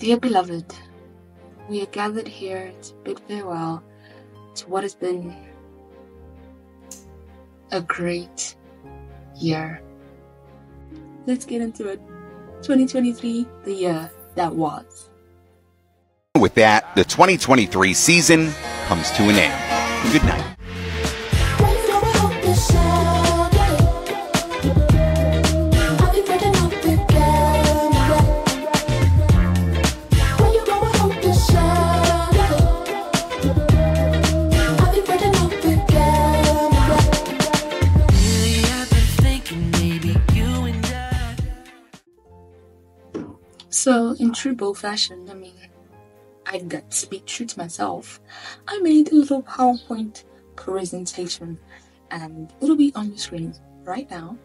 Dear beloved, we are gathered here to bid farewell to what has been a great year. Let's get into it. 2023, the year that was. With that, the 2023 season comes to an end. Good night. In true Bow fashion, I mean, I got to be true to myself. I made a little PowerPoint presentation, and it'll be on your screen right now.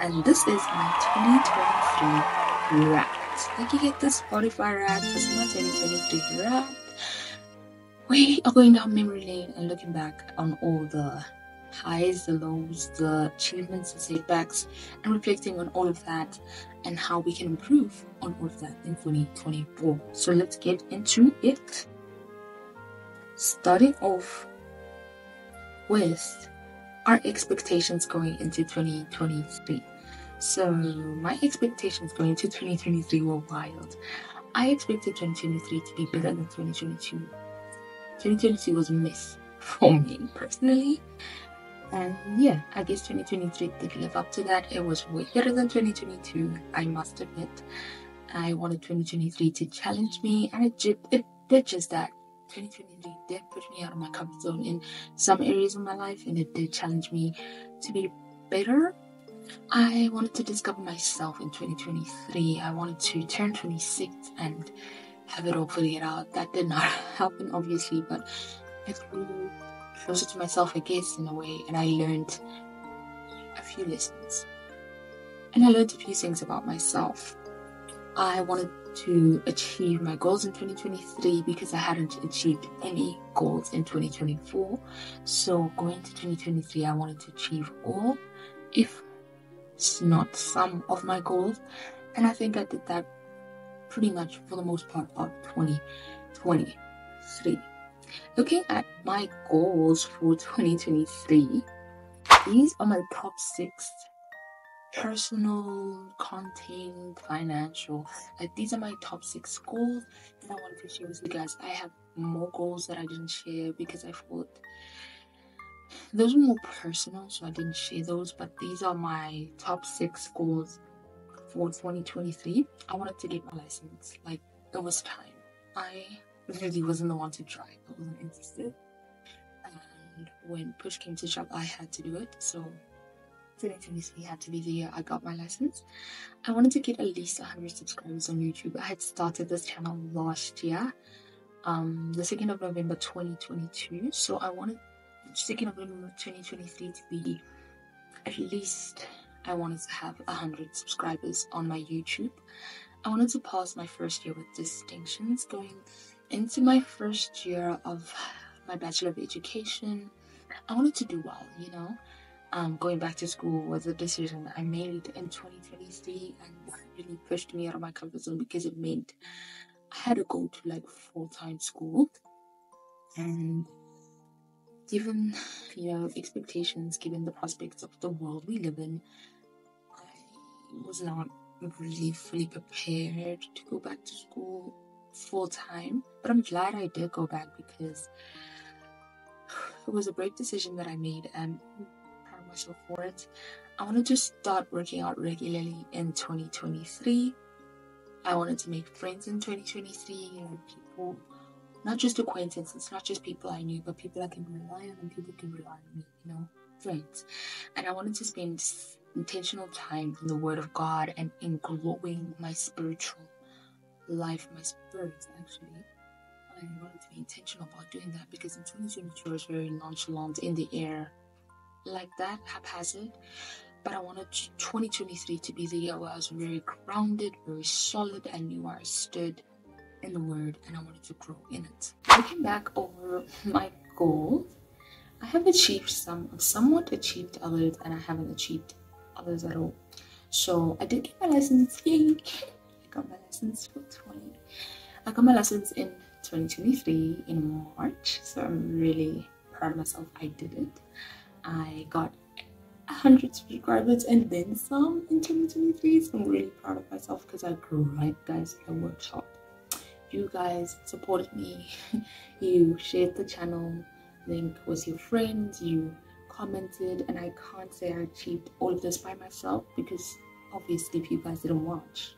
And this is my 2023 Wrapped. Like you get the Spotify Wrapped, this is my 2023 Wrapped. We are going down memory lane and looking back on all the highs, the lows, the achievements, the setbacks, and reflecting on all of that and how we can improve on all of that in 2024. So let's get into it. Starting off with our expectations going into 2023. So, my expectations going into 2023 were wild. I expected 2023 to be better than 2022. 2022 was a miss for me personally. And yeah, I guess 2023 did live up to that. It was way better than 2022, I must admit. I wanted 2023 to challenge me, and it did, it did just that. 2023 did push me out of my comfort zone in some areas of my life, and it did challenge me to be better. I wanted to discover myself in 2023. I wanted to turn 26 and have it all figured out. That did not happen, obviously, but I grew closer to myself, I guess, in a way, and I learned a few lessons. And I learned a few things about myself. I wanted to achieve my goals in 2023 because I hadn't achieved any goals in 2024. So going to 2023, I wanted to achieve all, if not some of my goals. And I think I did that pretty much for the most part of 2023. Looking at my goals for 2023, these are my top six personal, content, financial. Like these are my top six goals that I wanted to share with you guys. I have more goals that I didn't share because I thought those were more personal, so I didn't share those. But these are my top six goals for 2023. I wanted to get my license. Like it was time. I really wasn't the one to try. I wasn't interested. And when push came to shove, I had to do it. So 2023 had to be the year I got my license. I wanted to get at least 100 subscribers on YouTube. I had started this channel last year, um, the 2nd of November 2022. So I wanted the 2nd of November 2023 to be at least I wanted to have 100 subscribers on my YouTube. I wanted to pass my first year with distinctions going into my first year of my Bachelor of Education, I wanted to do well, you know. Um, going back to school was a decision I made in 2023 and really pushed me out of my comfort zone because it meant I had to go to like full time school. And given, you know, expectations, given the prospects of the world we live in, I was not really fully prepared to go back to school full time. But I'm glad I did go back because it was a brave decision that I made and I'm proud of myself for it. I wanted to start working out regularly in 2023. I wanted to make friends in 2023 and people, not just acquaintances, not just people I knew, but people I can rely on and people can rely on me, you know, friends. And I wanted to spend intentional time in the Word of God and in growing my spiritual life, my spirit actually. I wanted to be intentional about doing that because in 2022 I was very nonchalant in the air, like that, haphazard. But I wanted 2023 to be the year where I was very grounded, very solid. and where I stood in the Word and I wanted to grow in it. Looking back over my goal I have achieved some, I've somewhat achieved others, and I haven't achieved others at all. So I did get my license. license for 20. I got my lessons in 2023 in March, so I'm really proud of myself. I did it. I got 100 subscribers and then some in 2023, so I'm really proud of myself because I grew right, guys. I worked hard. You guys supported me. you shared the channel link with your friends. You commented, and I can't say I achieved all of this by myself because obviously, if you guys didn't watch,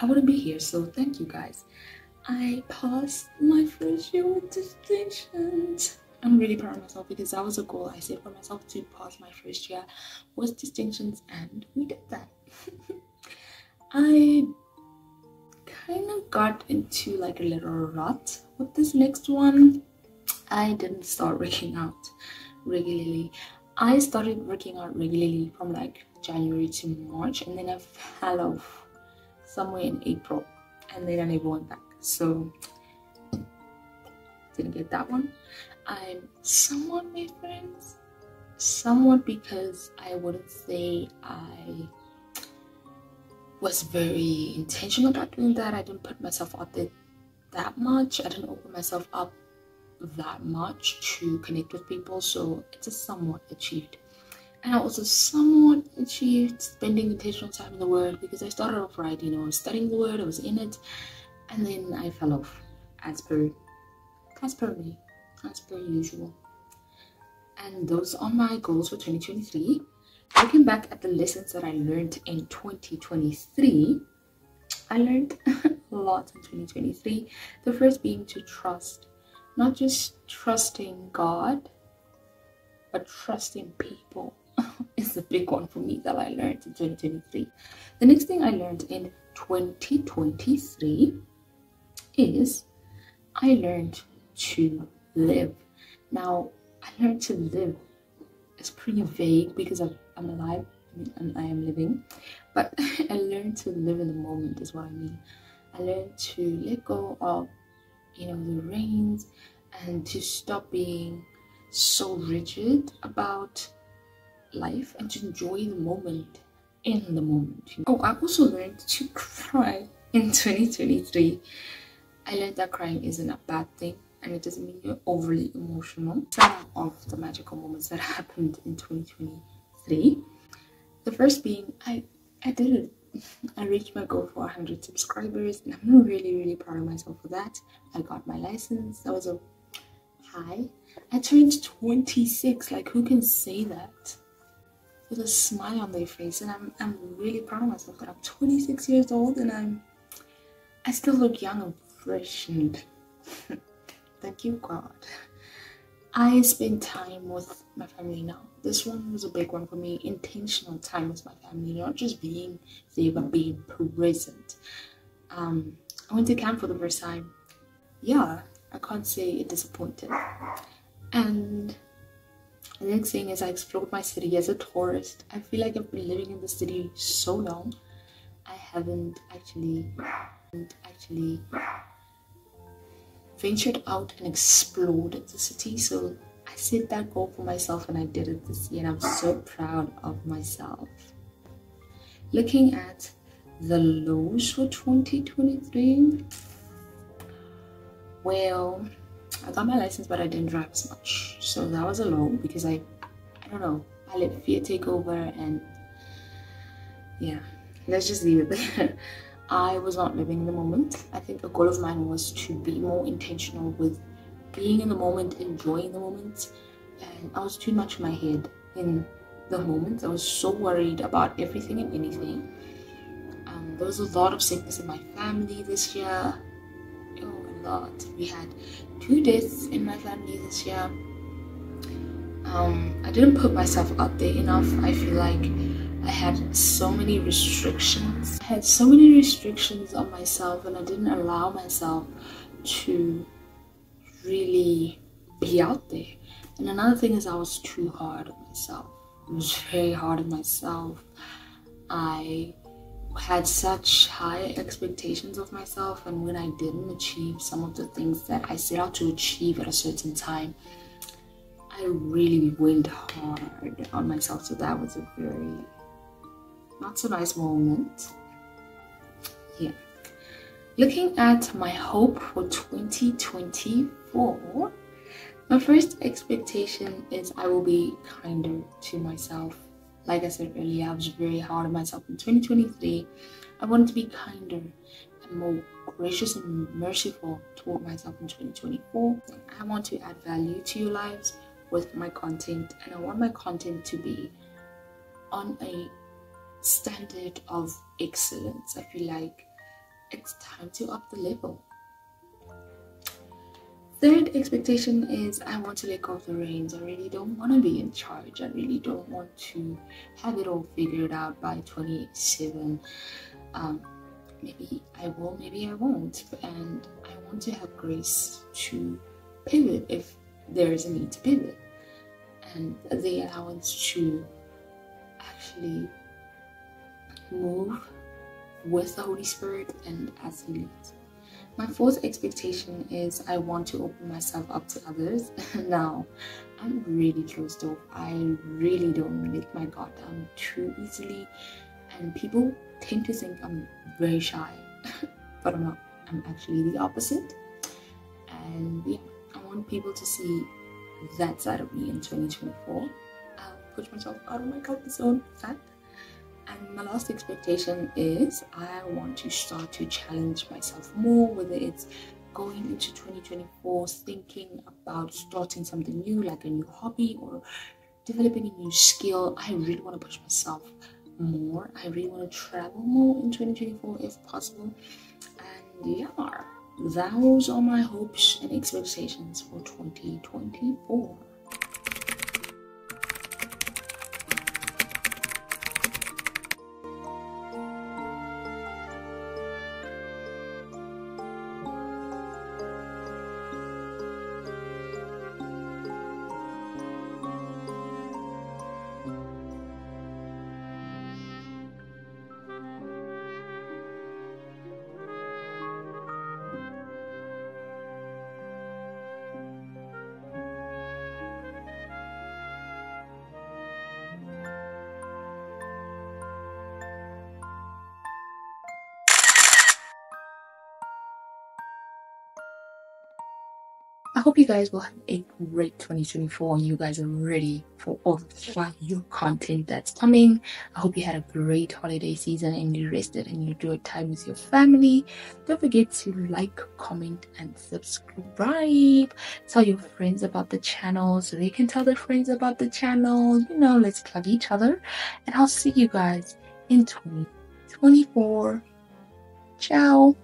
I wouldn't be here. So thank you guys. I passed my first year with distinctions. I'm really proud of myself because that was a goal I set for myself to pass my first year with distinctions, and we did that. I kind of got into like a little rut with this next one. I didn't start working out regularly. I started working out regularly from like January to March, and then I fell off somewhere in April, and then I never went back. So didn't get that one. I'm somewhat made friends, somewhat because I wouldn't say I was very intentional about doing that. I didn't put myself out there that much. I didn't open myself up that much to connect with people, so it's a somewhat achieved. And I also somewhat achieved spending intentional time in the Word because I started off right, you know, studying the Word, I was in it, and then I fell off as per as per me, as per usual. And those are my goals for 2023. Looking back at the lessons that I learned in 2023, I learned a lot in 2023. The first being to trust, not just trusting God, but trusting people is a big one for me that I learned in 2023. The next thing I learned in 2023 is I learned to live. Now, I learned to live. It's pretty vague because I'm, I'm alive and I am living, but I learned to live in the moment, is what I mean. I learned to let go of, you know, the reins and to stop being so rigid about life and to enjoy the moment in the moment. Oh, I also learned to cry in 2023. I learned that crying isn't a bad thing and it doesn't mean you're overly emotional. Some of the magical moments that happened in 2023. The first being I I did it. I reached my goal for 100 subscribers and I'm really really proud of myself for that. I got my license. That was a high. I turned 26. Like who can say that? With a smile on their face and I'm I'm really proud of myself that I'm 26 years old and I'm I still look young and fresh and Thank you, God. I spend time with my family now. This one was a big one for me. Intentional time with my family, not just being there, but being present. Um, I went to camp for the first time. Yeah, I can't say it disappointed. And the next thing is I explored my city as a tourist. I feel like I've been living in the city so long. I haven't actually, actually ventured out and explored the city. So I set that goal for myself and I did it this year, and I'm so proud of myself. Looking at the lows for 2023, well, I got my license, but I didn't drive as much, so that was a low because I, I don't know, I let fear take over, and yeah, let's just leave it there. I was not living in the moment. I think a goal of mine was to be more intentional with being in the moment, enjoying the moment. And I was too much in my head in the moment. I was so worried about everything and anything. Um, there was a lot of sickness in my family this year. Lot. We had two deaths in my family this year. Um, I didn't put myself out there enough. I feel like I had so many restrictions. I had so many restrictions on myself, and I didn't allow myself to really be out there. And another thing is, I was too hard on myself. I was very hard on myself. I had such high expectations of myself, and when I didn't achieve some of the things that I set out to achieve at a certain time, I really went hard on myself. So that was a very not so nice moment. Yeah. Looking at my hope for 2024, my first expectation is I will be kinder to myself. Like I said earlier, I was very hard on myself in 2023. I wanted to be kinder and more gracious and merciful toward myself in 2024. I want to add value to your lives with my content, and I want my content to be on a standard of excellence. I feel like it's time to up the level. Third expectation is I want to let go of the reins. I really don't want to be in charge. I really don't want to have it all figured out by 27. Um, maybe I will, maybe I won't. And I want to have grace to pivot if there is a need to pivot. And the allowance to actually move with the Holy Spirit and as He leads. My fourth expectation is I want to open myself up to others. now, I'm really closed off. I really don't let my guard down too easily, and people tend to think I'm very shy, but I'm not. I'm actually the opposite. And yeah, I want people to see that side of me in 2024. I'll push myself out of my comfort zone. Fact. And my last expectation is I want to start to challenge myself more, whether it's going into 2024 thinking about starting something new, like a new hobby or developing a new skill. I really want to push myself more. I really want to travel more in 2024 if possible. And yeah, those are my hopes and expectations for 2024. I hope you guys will have a great 2024 and you guys are ready for all the fun new content that's coming. I hope you had a great holiday season and you rested and you enjoyed time with your family. Don't forget to like, comment, and subscribe. Tell your friends about the channel so they can tell their friends about the channel. You know, let's plug each other. And I'll see you guys in 2024. Ciao.